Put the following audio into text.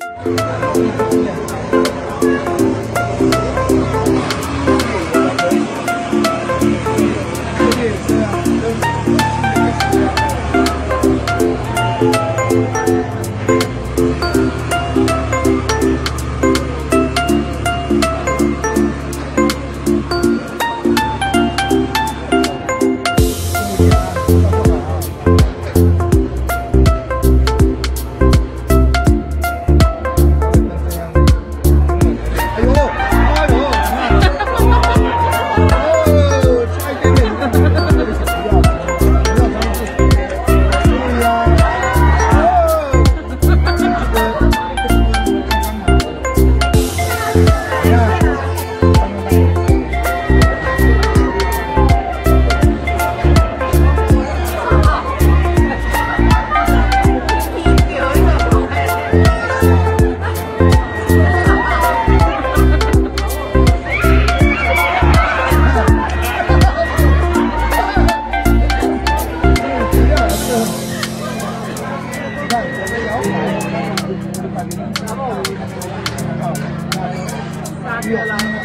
Thank you. Thank vâng. you.